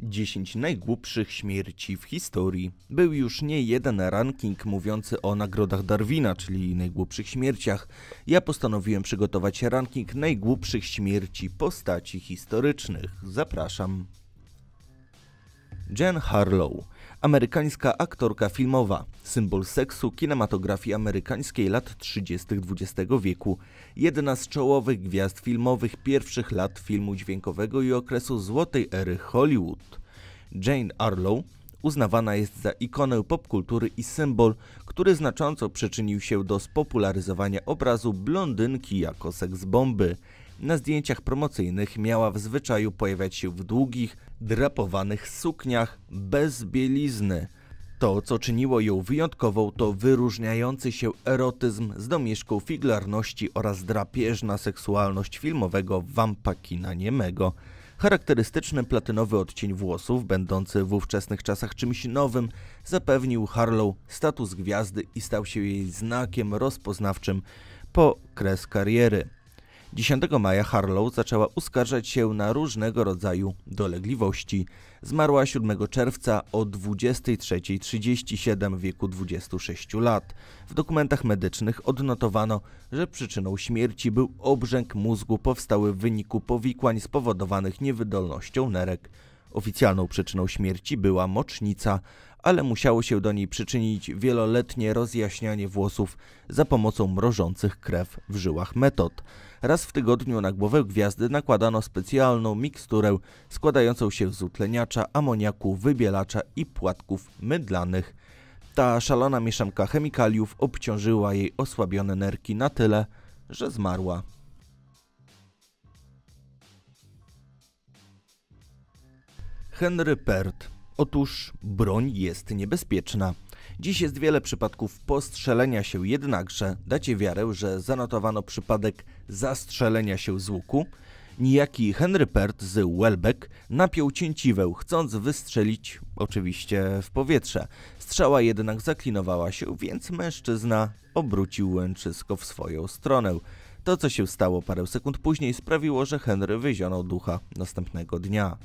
10 najgłupszych śmierci w historii. Był już nie jeden ranking mówiący o nagrodach Darwina, czyli najgłupszych śmierciach. Ja postanowiłem przygotować ranking najgłupszych śmierci postaci historycznych. Zapraszam. Jen Harlow, amerykańska aktorka filmowa, symbol seksu kinematografii amerykańskiej lat 30. XX wieku, jedna z czołowych gwiazd filmowych pierwszych lat filmu dźwiękowego i okresu złotej ery Hollywood. Jane Arlow uznawana jest za ikonę popkultury i symbol, który znacząco przyczynił się do spopularyzowania obrazu blondynki jako seks bomby. Na zdjęciach promocyjnych miała w zwyczaju pojawiać się w długich, drapowanych sukniach bez bielizny. To, co czyniło ją wyjątkową, to wyróżniający się erotyzm z domieszką figlarności oraz drapieżna seksualność filmowego wampa kina niemego. Charakterystyczny platynowy odcień włosów, będący w ówczesnych czasach czymś nowym, zapewnił Harlow status gwiazdy i stał się jej znakiem rozpoznawczym po kres kariery. 10 maja Harlow zaczęła uskarżać się na różnego rodzaju dolegliwości. Zmarła 7 czerwca o 23.37 w wieku 26 lat. W dokumentach medycznych odnotowano, że przyczyną śmierci był obrzęk mózgu powstały w wyniku powikłań spowodowanych niewydolnością nerek. Oficjalną przyczyną śmierci była mocznica, ale musiało się do niej przyczynić wieloletnie rozjaśnianie włosów za pomocą mrożących krew w żyłach metod. Raz w tygodniu na głowę gwiazdy nakładano specjalną miksturę składającą się z utleniacza, amoniaku, wybielacza i płatków mydlanych. Ta szalona mieszanka chemikaliów obciążyła jej osłabione nerki na tyle, że zmarła. Henry Pert. Otóż broń jest niebezpieczna. Dziś jest wiele przypadków postrzelenia się, jednakże dacie wiarę, że zanotowano przypadek zastrzelenia się z łuku. Nijaki Henry Pert z Welbeck napiął cięciwę, chcąc wystrzelić oczywiście w powietrze. Strzała jednak zaklinowała się, więc mężczyzna obrócił łęczysko w swoją stronę. To, co się stało parę sekund później, sprawiło, że Henry wyzionął ducha następnego dnia.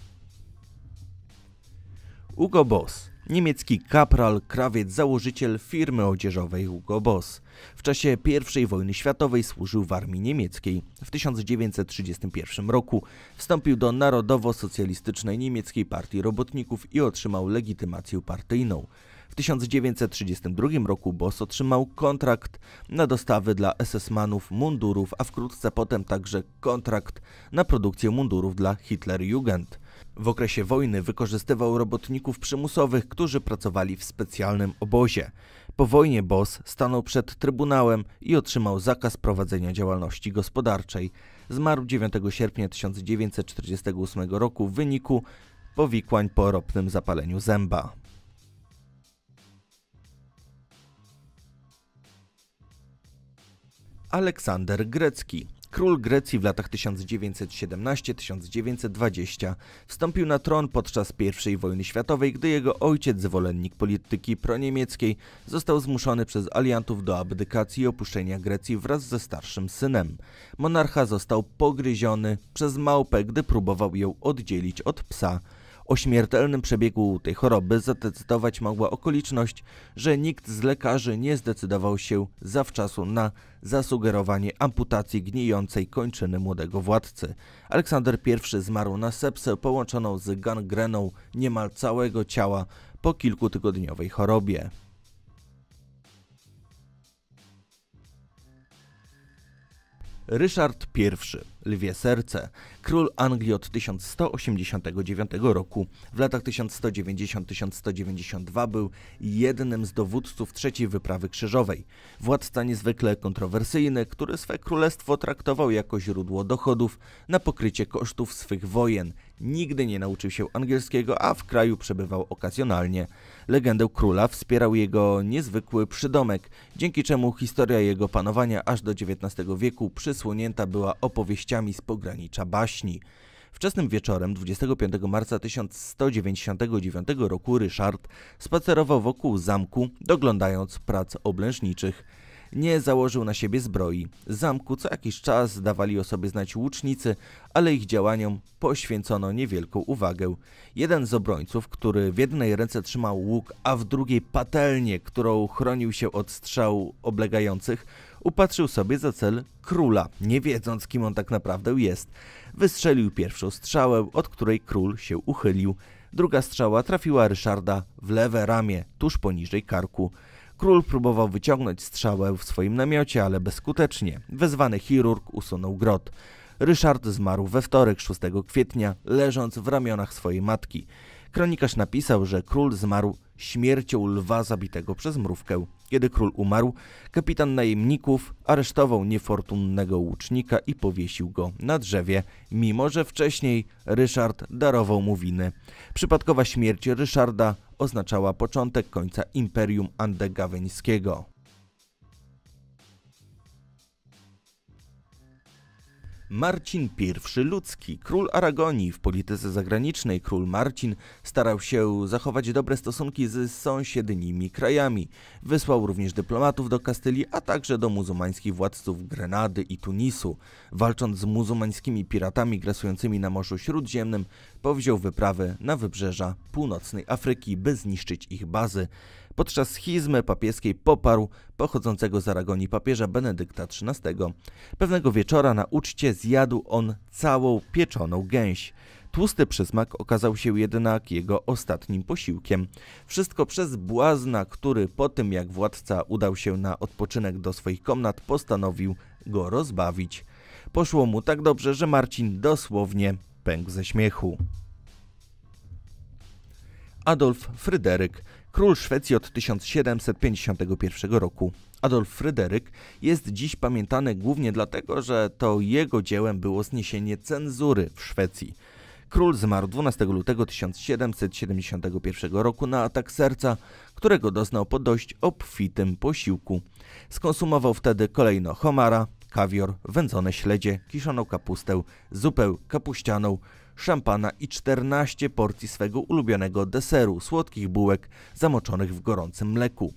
Hugo Boss Niemiecki kapral, krawiec, założyciel firmy odzieżowej Hugo Boss. W czasie I wojny światowej służył w armii niemieckiej. W 1931 roku wstąpił do Narodowo-Socjalistycznej Niemieckiej Partii Robotników i otrzymał legitymację partyjną. W 1932 roku Boss otrzymał kontrakt na dostawy dla SS-manów mundurów, a wkrótce potem także kontrakt na produkcję mundurów dla Hitlerjugend. W okresie wojny wykorzystywał robotników przymusowych, którzy pracowali w specjalnym obozie. Po wojnie Boss stanął przed trybunałem i otrzymał zakaz prowadzenia działalności gospodarczej. Zmarł 9 sierpnia 1948 roku w wyniku powikłań po ropnym zapaleniu zęba. Aleksander Grecki Król Grecji w latach 1917-1920 wstąpił na tron podczas I wojny światowej, gdy jego ojciec, zwolennik polityki proniemieckiej, został zmuszony przez aliantów do abdykacji i opuszczenia Grecji wraz ze starszym synem. Monarcha został pogryziony przez małpę, gdy próbował ją oddzielić od psa. O śmiertelnym przebiegu tej choroby zadecydować mogła okoliczność, że nikt z lekarzy nie zdecydował się zawczasu na zasugerowanie amputacji gnijącej kończyny młodego władcy. Aleksander I zmarł na sepsę połączoną z gangreną niemal całego ciała po kilkutygodniowej chorobie. Ryszard I, Lwie Serce, król Anglii od 1189 roku. W latach 1190-1192 był jednym z dowódców trzeciej wyprawy krzyżowej. Władca niezwykle kontrowersyjny, który swe królestwo traktował jako źródło dochodów na pokrycie kosztów swych wojen. Nigdy nie nauczył się angielskiego, a w kraju przebywał okazjonalnie. Legendę króla wspierał jego niezwykły przydomek, dzięki czemu historia jego panowania aż do XIX wieku przysłonięta była z pogranicza baśni. Wczesnym wieczorem 25 marca 1199 roku Ryszard spacerował wokół zamku, doglądając prac oblężniczych. Nie założył na siebie zbroi. Z zamku co jakiś czas dawali o sobie znać łucznicy, ale ich działaniom poświęcono niewielką uwagę. Jeden z obrońców, który w jednej ręce trzymał łuk, a w drugiej patelnię, którą chronił się od strzału oblegających, upatrzył sobie za cel króla, nie wiedząc kim on tak naprawdę jest. Wystrzelił pierwszą strzałę, od której król się uchylił. Druga strzała trafiła Ryszarda w lewe ramię, tuż poniżej karku. Król próbował wyciągnąć strzałę w swoim namiocie, ale bezskutecznie. Wezwany chirurg usunął grot. Ryszard zmarł we wtorek 6 kwietnia, leżąc w ramionach swojej matki. Kronikarz napisał, że król zmarł śmiercią lwa zabitego przez mrówkę. Kiedy król umarł, kapitan najemników aresztował niefortunnego łucznika i powiesił go na drzewie, mimo że wcześniej Ryszard darował mu winy. Przypadkowa śmierć Ryszarda oznaczała początek końca Imperium Andegaweńskiego. Marcin I Ludzki, król Aragonii w polityce zagranicznej, król Marcin starał się zachować dobre stosunki z sąsiednimi krajami. Wysłał również dyplomatów do Kastylii, a także do muzułmańskich władców Grenady i Tunisu. Walcząc z muzułmańskimi piratami grasującymi na Morzu Śródziemnym, powziął wyprawy na wybrzeża północnej Afryki, by zniszczyć ich bazy. Podczas schizmy papieskiej poparł pochodzącego z Aragonii papieża Benedykta XIII. Pewnego wieczora na uczcie zjadł on całą pieczoną gęś. Tłusty przysmak okazał się jednak jego ostatnim posiłkiem. Wszystko przez błazna, który po tym jak władca udał się na odpoczynek do swoich komnat, postanowił go rozbawić. Poszło mu tak dobrze, że Marcin dosłownie pękł ze śmiechu. Adolf Fryderyk, król Szwecji od 1751 roku. Adolf Fryderyk jest dziś pamiętany głównie dlatego, że to jego dziełem było zniesienie cenzury w Szwecji. Król zmarł 12 lutego 1771 roku na atak serca, którego doznał po dość obfitym posiłku. Skonsumował wtedy kolejno homara, kawior, wędzone śledzie, kiszoną kapustę, zupę kapuścianą, szampana i 14 porcji swego ulubionego deseru, słodkich bułek zamoczonych w gorącym mleku.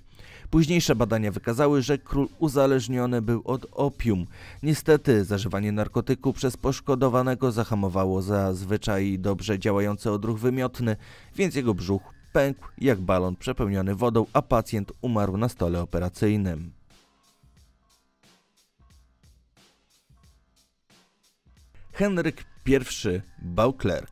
Późniejsze badania wykazały, że król uzależniony był od opium. Niestety zażywanie narkotyku przez poszkodowanego zahamowało zazwyczaj dobrze działający odruch wymiotny, więc jego brzuch pękł jak balon przepełniony wodą, a pacjent umarł na stole operacyjnym. Henryk I Beauclerc.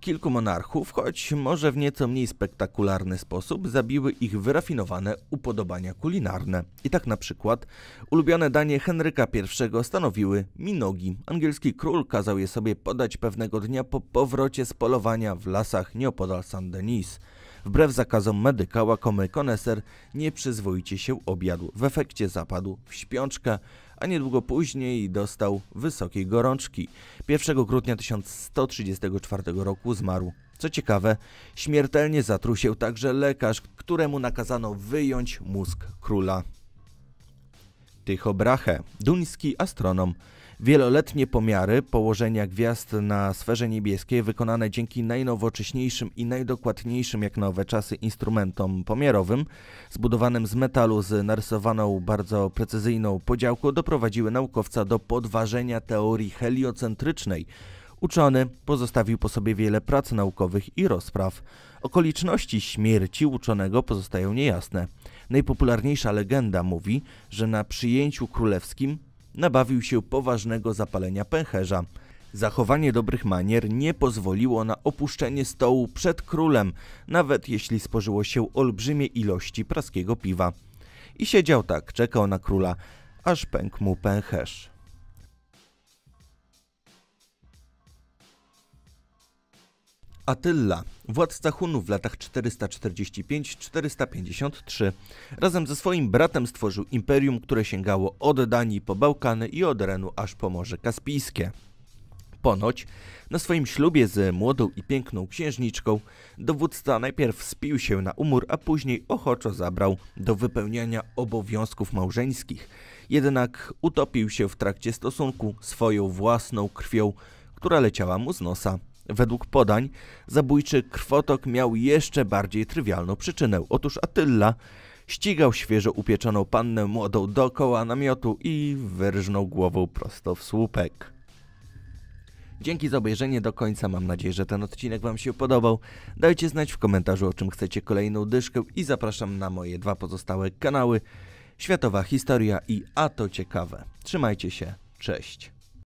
Kilku monarchów, choć może w nieco mniej spektakularny sposób, zabiły ich wyrafinowane upodobania kulinarne. I tak na przykład ulubione danie Henryka I stanowiły minogi. Angielski król kazał je sobie podać pewnego dnia po powrocie z polowania w lasach nieopodal Saint-Denis. Wbrew zakazom medyka, łakomy koneser nieprzyzwoicie się objadł. W efekcie zapadł w śpiączkę, a niedługo później dostał wysokiej gorączki. 1 grudnia 1134 roku zmarł. Co ciekawe, śmiertelnie zatruł się także lekarz, któremu nakazano wyjąć mózg króla. Tycho Brahe, duński astronom, Wieloletnie pomiary położenia gwiazd na sferze niebieskiej wykonane dzięki najnowocześniejszym i najdokładniejszym jak na owe czasy instrumentom pomiarowym, zbudowanym z metalu z narysowaną bardzo precyzyjną podziałką doprowadziły naukowca do podważenia teorii heliocentrycznej. Uczony pozostawił po sobie wiele prac naukowych i rozpraw. Okoliczności śmierci uczonego pozostają niejasne. Najpopularniejsza legenda mówi, że na przyjęciu królewskim nabawił się poważnego zapalenia pęcherza. Zachowanie dobrych manier nie pozwoliło na opuszczenie stołu przed królem, nawet jeśli spożyło się olbrzymie ilości praskiego piwa. I siedział tak, czekał na króla, aż pękł mu pęcherz. Attila, władca Hunów w latach 445-453. Razem ze swoim bratem stworzył imperium, które sięgało od Danii po Bałkany i od Renu aż po Morze Kaspijskie. Ponoć na swoim ślubie z młodą i piękną księżniczką dowódca najpierw spił się na umór, a później ochoczo zabrał do wypełniania obowiązków małżeńskich. Jednak utopił się w trakcie stosunku swoją własną krwią, która leciała mu z nosa. Według podań zabójczy krwotok miał jeszcze bardziej trywialną przyczynę. Otóż Attila ścigał świeżo upieczoną pannę młodą dookoła namiotu i wyrżnął głową prosto w słupek. Dzięki za obejrzenie do końca, mam nadzieję, że ten odcinek Wam się podobał. Dajcie znać w komentarzu o czym chcecie kolejną dyszkę i zapraszam na moje dwa pozostałe kanały Światowa Historia i A to Ciekawe. Trzymajcie się, cześć.